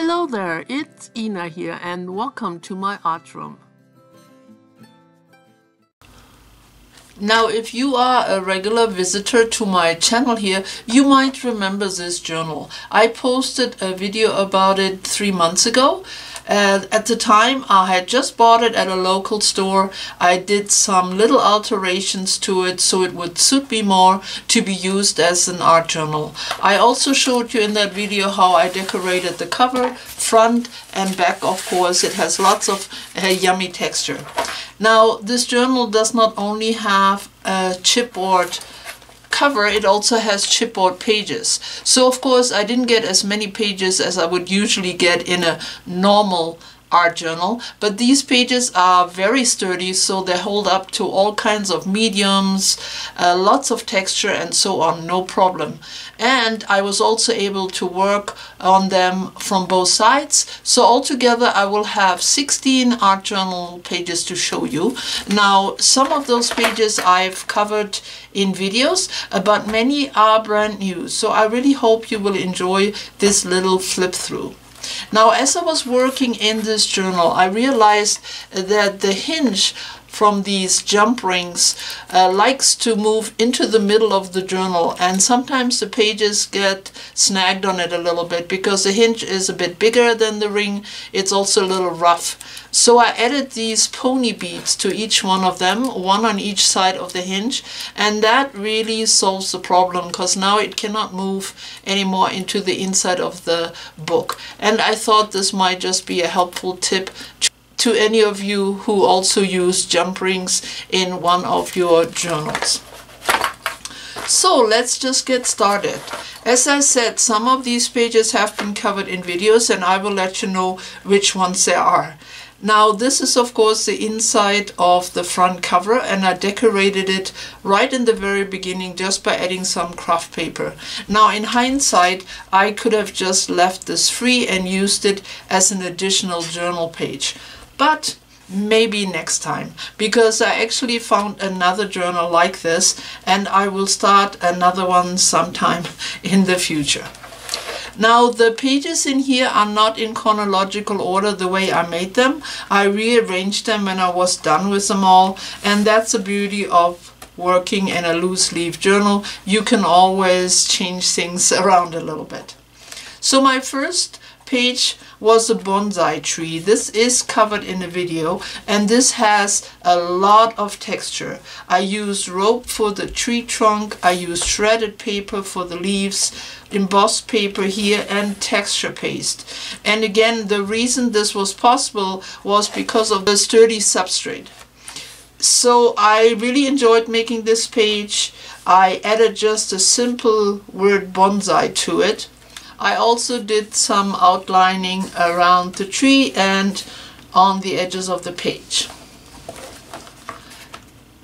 Hello there, it's Ina here and welcome to my art room. Now, if you are a regular visitor to my channel here, you might remember this journal. I posted a video about it three months ago at the time, I had just bought it at a local store. I did some little alterations to it so it would suit me more to be used as an art journal. I also showed you in that video how I decorated the cover, front and back of course. It has lots of uh, yummy texture. Now, this journal does not only have a chipboard cover, it also has chipboard pages. So of course I didn't get as many pages as I would usually get in a normal art journal but these pages are very sturdy so they hold up to all kinds of mediums uh, lots of texture and so on no problem. And I was also able to work on them from both sides. So altogether I will have 16 art journal pages to show you. Now some of those pages I've covered in videos uh, but many are brand new. So I really hope you will enjoy this little flip through now, as I was working in this journal, I realized that the hinge from these jump rings uh, likes to move into the middle of the journal. And sometimes the pages get snagged on it a little bit because the hinge is a bit bigger than the ring. It's also a little rough. So I added these pony beads to each one of them one on each side of the hinge. And that really solves the problem because now it cannot move anymore into the inside of the book. And I thought this might just be a helpful tip to any of you who also use jump rings in one of your journals. So let's just get started. As I said, some of these pages have been covered in videos and I will let you know which ones they are. Now this is of course the inside of the front cover and I decorated it right in the very beginning just by adding some craft paper. Now in hindsight I could have just left this free and used it as an additional journal page but maybe next time because I actually found another journal like this and I will start another one sometime in the future. Now the pages in here are not in chronological order the way I made them. I rearranged them when I was done with them all and that's the beauty of working in a loose leaf journal. You can always change things around a little bit. So my first page was a bonsai tree. This is covered in a video and this has a lot of texture. I used rope for the tree trunk, I used shredded paper for the leaves, embossed paper here and texture paste. And again the reason this was possible was because of the sturdy substrate. So I really enjoyed making this page. I added just a simple word bonsai to it I also did some outlining around the tree and on the edges of the page.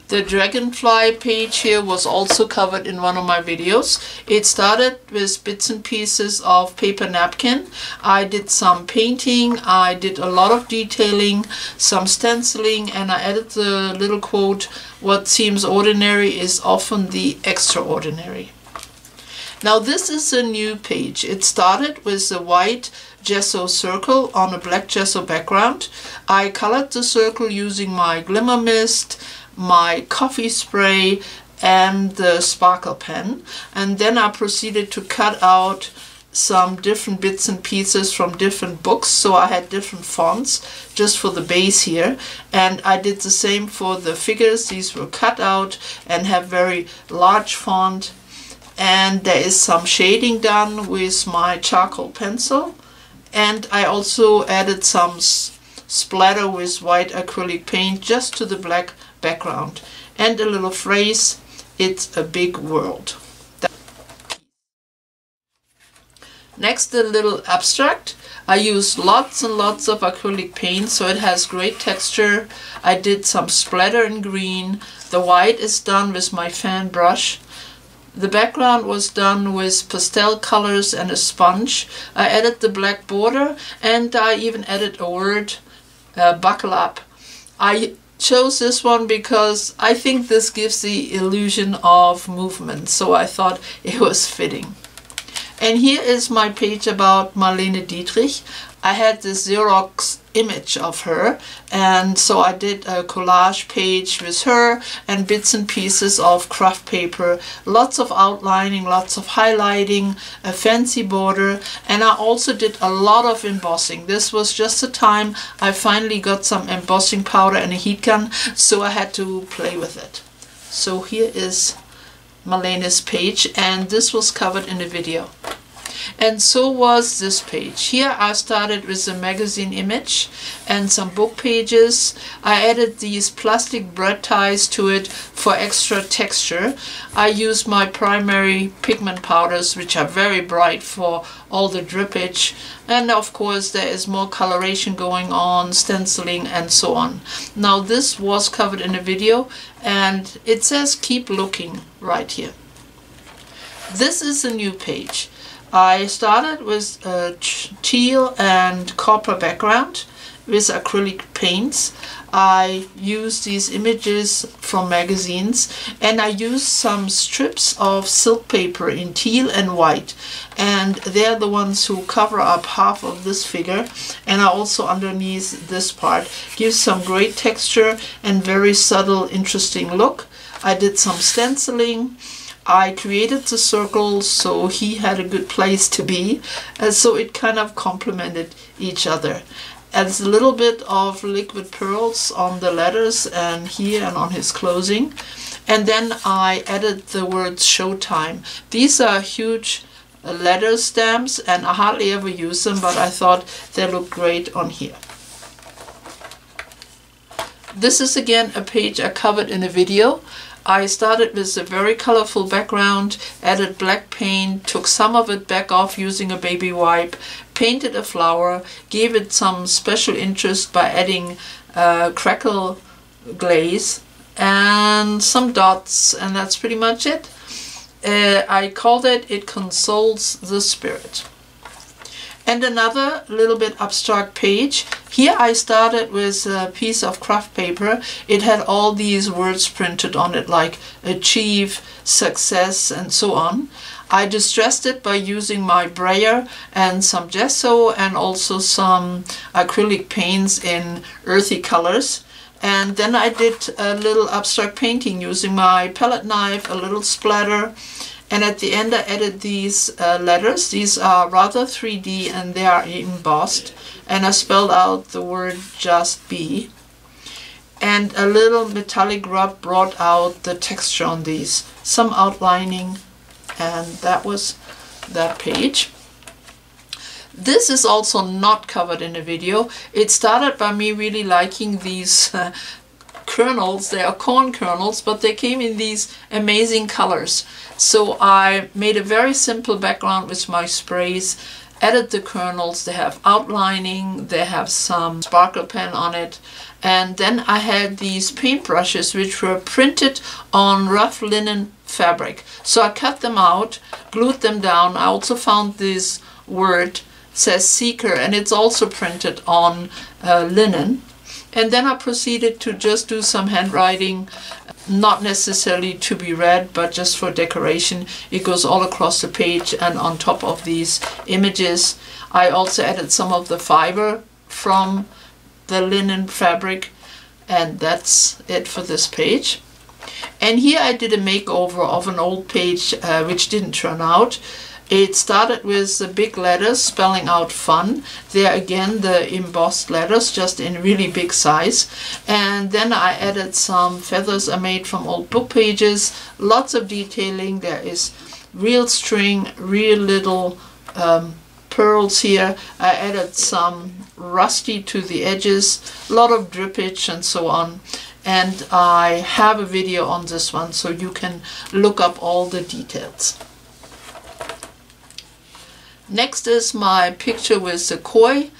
The dragonfly page here was also covered in one of my videos. It started with bits and pieces of paper napkin. I did some painting, I did a lot of detailing, some stenciling, and I added the little quote, what seems ordinary is often the extraordinary. Now this is a new page. It started with a white gesso circle on a black gesso background. I colored the circle using my glimmer mist, my coffee spray and the sparkle pen and then I proceeded to cut out some different bits and pieces from different books so I had different fonts just for the base here and I did the same for the figures these were cut out and have very large font and there is some shading done with my charcoal pencil. And I also added some splatter with white acrylic paint just to the black background. And a little phrase it's a big world. Next the little abstract. I used lots and lots of acrylic paint so it has great texture. I did some splatter in green. The white is done with my fan brush the background was done with pastel colors and a sponge. I added the black border and I even added a word, uh, buckle up. I chose this one because I think this gives the illusion of movement, so I thought it was fitting. And here is my page about Marlene Dietrich. I had this Xerox image of her and so I did a collage page with her and bits and pieces of craft paper. Lots of outlining lots of highlighting a fancy border and I also did a lot of embossing. This was just the time I finally got some embossing powder and a heat gun so I had to play with it. So here is Marlene's page and this was covered in a video and so was this page. Here I started with a magazine image and some book pages. I added these plastic bread ties to it for extra texture. I used my primary pigment powders which are very bright for all the drippage and of course there is more coloration going on, stenciling and so on. Now this was covered in a video and it says keep looking right here. This is a new page. I started with uh, a teal and copper background with acrylic paints. I used these images from magazines and I used some strips of silk paper in teal and white and they're the ones who cover up half of this figure and are also underneath this part. Gives some great texture and very subtle interesting look. I did some stenciling I created the circle so he had a good place to be and so it kind of complemented each other. And a little bit of liquid pearls on the letters and here and on his clothing. And then I added the words showtime. These are huge uh, letter stamps and I hardly ever use them but I thought they look great on here. This is again a page I covered in a video. I started with a very colorful background, added black paint, took some of it back off using a baby wipe, painted a flower, gave it some special interest by adding uh, crackle glaze and some dots and that's pretty much it. Uh, I called it It Consoles the Spirit and another little bit abstract page. Here I started with a piece of craft paper. It had all these words printed on it like achieve, success and so on. I distressed it by using my brayer and some gesso and also some acrylic paints in earthy colors. And then I did a little abstract painting using my palette knife, a little splatter, and at the end I added these uh, letters. These are rather 3D and they are embossed. And I spelled out the word just be. And a little metallic rub brought out the texture on these. Some outlining and that was that page. This is also not covered in a video. It started by me really liking these uh, kernels. They are corn kernels, but they came in these amazing colors. So I made a very simple background with my sprays, added the kernels, they have outlining, they have some sparkle pen on it, and then I had these paintbrushes which were printed on rough linen fabric. So I cut them out, glued them down. I also found this word says seeker and it's also printed on uh, linen. And then I proceeded to just do some handwriting not necessarily to be read but just for decoration. It goes all across the page and on top of these images. I also added some of the fiber from the linen fabric and that's it for this page. And here I did a makeover of an old page uh, which didn't turn out it started with the big letters spelling out fun. There again the embossed letters just in really big size. And then I added some feathers I made from old book pages. Lots of detailing. There is real string, real little um, pearls here. I added some rusty to the edges, a lot of drippage and so on. And I have a video on this one so you can look up all the details. Next is my picture with the koi.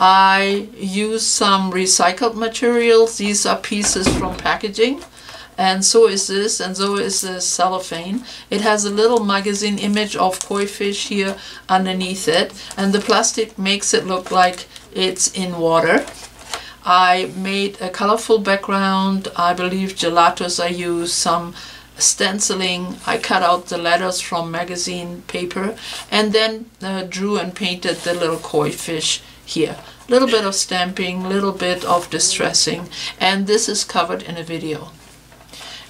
I use some recycled materials. These are pieces from packaging. And so is this, and so is the cellophane. It has a little magazine image of koi fish here underneath it. And the plastic makes it look like it's in water. I made a colorful background. I believe gelatos I used, some stenciling. I cut out the letters from magazine paper and then uh, drew and painted the little koi fish here. A little bit of stamping, little bit of distressing, and this is covered in a video.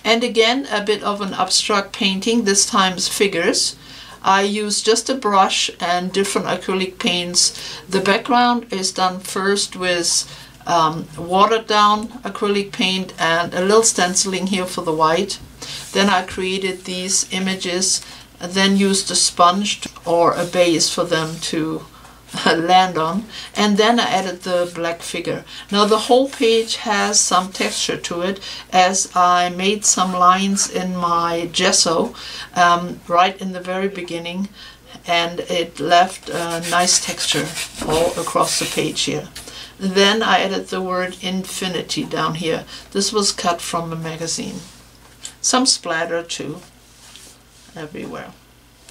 And again, a bit of an abstract painting, this time figures. I use just a brush and different acrylic paints. The background is done first with um, watered down acrylic paint and a little stenciling here for the white. Then I created these images, then used a sponge or a base for them to land on and then I added the black figure. Now the whole page has some texture to it as I made some lines in my gesso um, right in the very beginning and it left a nice texture all across the page here. Then I added the word infinity down here. This was cut from a magazine. Some splatter too everywhere.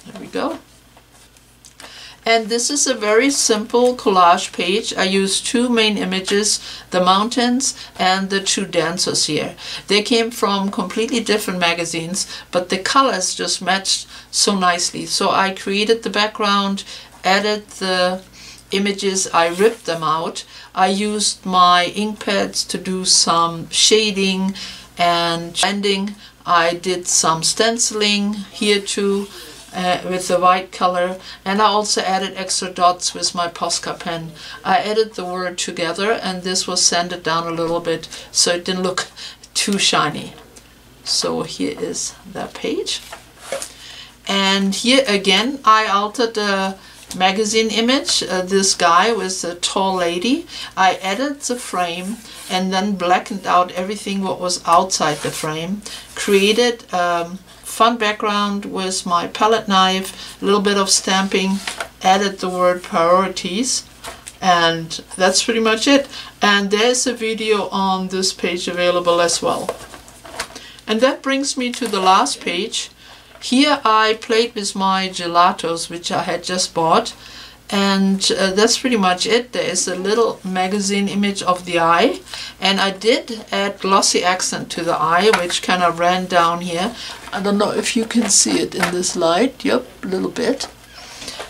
There we go. And this is a very simple collage page. I used two main images, the mountains and the two dancers here. They came from completely different magazines, but the colors just matched so nicely. So I created the background, added the images, I ripped them out. I used my ink pads to do some shading and blending. I did some stenciling here too uh, with the white color and I also added extra dots with my Posca pen. I added the word together and this was sanded down a little bit so it didn't look too shiny. So here is that page. And here again I altered the magazine image, uh, this guy with a tall lady. I added the frame and then blackened out everything what was outside the frame. Created um, fun background with my palette knife, a little bit of stamping, added the word priorities, and that's pretty much it. And there's a video on this page available as well. And that brings me to the last page. Here I played with my gelatos, which I had just bought, and uh, that's pretty much it. There is a little magazine image of the eye and I did add glossy accent to the eye which kind of ran down here. I don't know if you can see it in this light. Yep a little bit.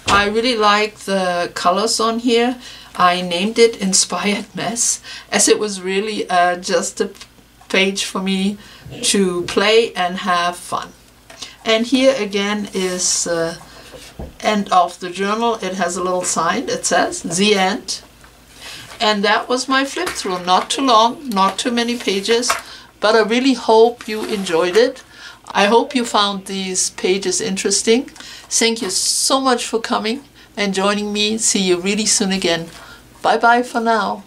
I really like the colors on here. I named it Inspired Mess as it was really uh, just a page for me to play and have fun and here again is uh, end of the journal, it has a little sign. It says, the end. And that was my flip through. Not too long, not too many pages, but I really hope you enjoyed it. I hope you found these pages interesting. Thank you so much for coming and joining me. See you really soon again. Bye bye for now.